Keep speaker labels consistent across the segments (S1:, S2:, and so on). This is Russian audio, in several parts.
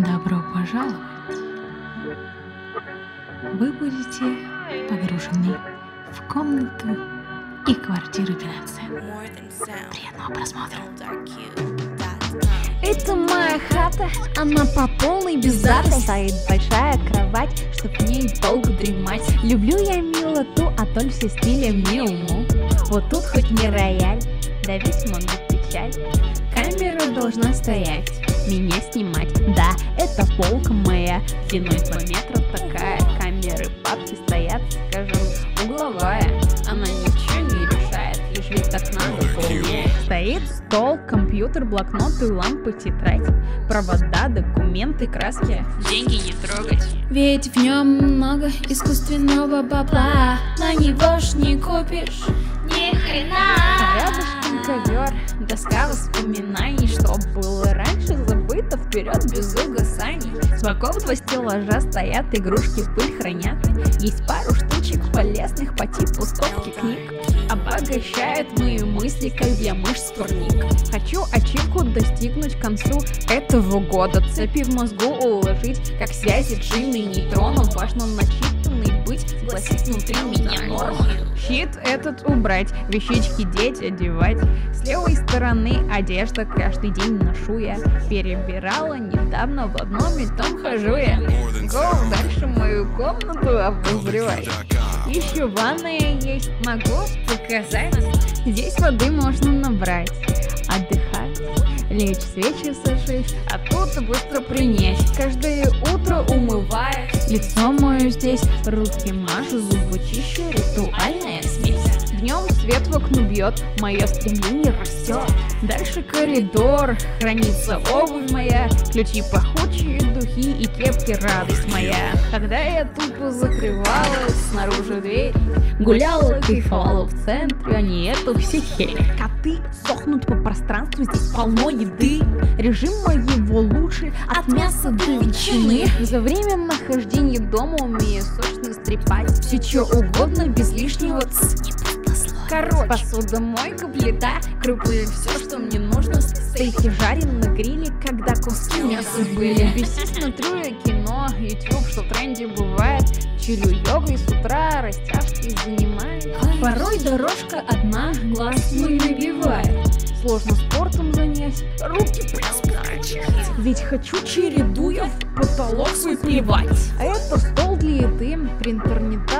S1: Добро пожаловать! Вы будете погружены в комнату и квартиру Бенацен. Приятного просмотра!
S2: Это моя хата, она по полной без даты Стоит большая кровать, чтоб в ней долго дремать Люблю я милоту, а толь все стилем не уму Вот тут хоть не рояль, да весьма печаль Камера должна стоять, меня снимать. Да, это полка моя, длиной 2 метра такая Камеры папки стоят, скажем, угловая. Она ничего не решает, лишь вид окна заполняет Стоит стол, компьютер, блокноты, лампы, тетрадь. Провода, документы, краски. Деньги не трогать.
S3: Ведь в нем много искусственного бабла. На него ж не купишь ни хрена.
S2: Рядышком ковер, доска воспоминаний вперед без угасаний. С боков два стеллажа стоят игрушки, пыль хранят. Есть пару штучек полезных по типу стопки книг. Обогащают мои мысли, как для мышц турник. Хочу ачивку достигнуть к концу этого года. Цепи в мозгу уложить, как связи джин и нейтронов Важно начитанный быть, гласит внутри меня норма Щит этот убрать, вещички деть одевать. С левой стороны одежда каждый день ношу я. Перебирала недавно в одном и том хожу я. Гоу, дальше мою комнату обозревай Еще ванная есть, могу показать. Здесь воды можно набрать, отдыхать Лечь свечи сушить, а тут быстро принять Каждое утро умывая Лицо мою здесь, руки мажу, зубы чищу Ритуальная смесь. Днем свет в окно бьет, мое стремление растет Дальше коридор, хранится обувь моя Ключи пахучие, духи и кепки радость моя. Когда я тупо закрывалась снаружи дверь Гуляла, кайфовала в центре, а не эту все херь Коты сохнут по пространству, здесь полно еды. Режим моего лучше, от мяса до ветчины. За время нахождения дома умею сочно стрепать. Все что угодно, без лишнего ц Короче, посудомойка, плита, крупы, все, что мне нужно. Стейки жарим на гриле, когда куски мяса были. Виси смотрю я кино, YouTube, что в тренде бывает. Чилю йогой с утра, растяжки занимает. Порой дорожка одна, глаз не набивает. Сложно спортом занять, руки прям качать Ведь хочу чередуя в потолок свой плевать. А это стол для еды, принтер недавно взяла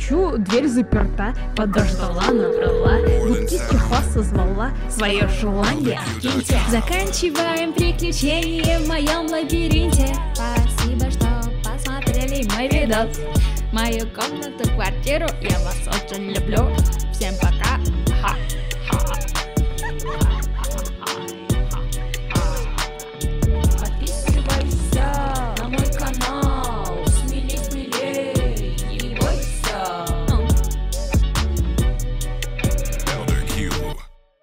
S2: Стучу, дверь заперта, подождала, набрала. Гудки чехла созвала, свое желание киньте.
S3: Заканчиваем приключения в моем лабиринте. Спасибо, что посмотрели мой видос. Мою комнату, квартиру, я вас очень люблю